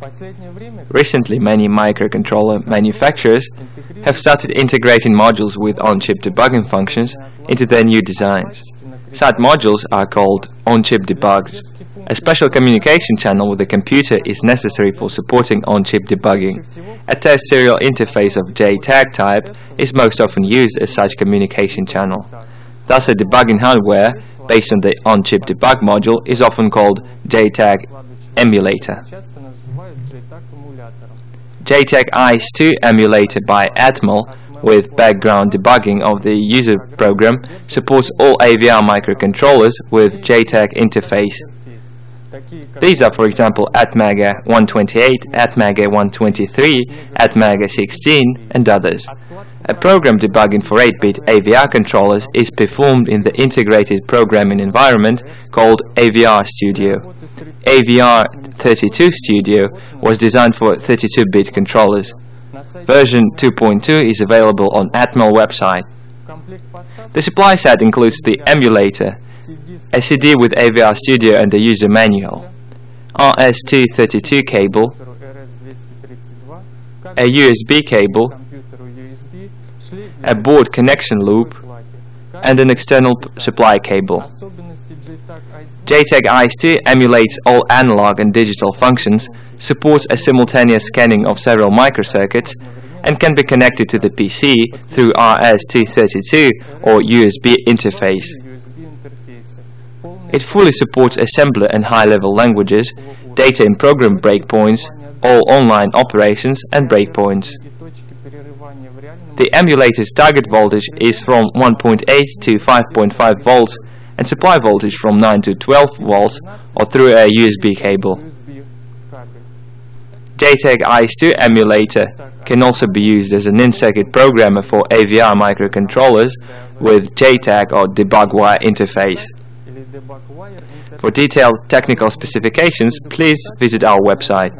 Recently, many microcontroller manufacturers have started integrating modules with on-chip debugging functions into their new designs. Such modules are called on-chip debugs. A special communication channel with the computer is necessary for supporting on-chip debugging. A test serial interface of JTAG type is most often used as such communication channel. Thus, a debugging hardware based on the on-chip debug module is often called JTAG emulator. JTAG ICE2 emulator by Atmel with background debugging of the user program supports all AVR microcontrollers with JTAG interface. These are for example Atmega 128, Atmega 123, Atmega 16 and others. A program debugging for 8-bit AVR controllers is performed in the integrated programming environment called AVR Studio. AVR 32 Studio was designed for 32-bit controllers. Version 2.2 is available on Atmel website. The supply set includes the emulator, a CD with AVR Studio and a user manual, RS-232 cable, a USB cable, a board connection loop, and an external supply cable. JTAG ICE2 emulates all analog and digital functions, supports a simultaneous scanning of several microcircuits, and can be connected to the PC through RS-232 or USB interface. It fully supports assembler and high-level languages, data and program breakpoints, all online operations and breakpoints. The emulator's target voltage is from 1.8 to 5.5 volts and supply voltage from 9 to 12 volts or through a USB cable. JTAG ICE2 emulator can also be used as an in-circuit programmer for AVR microcontrollers with JTAG or debug wire interface. For detailed technical specifications, please visit our website.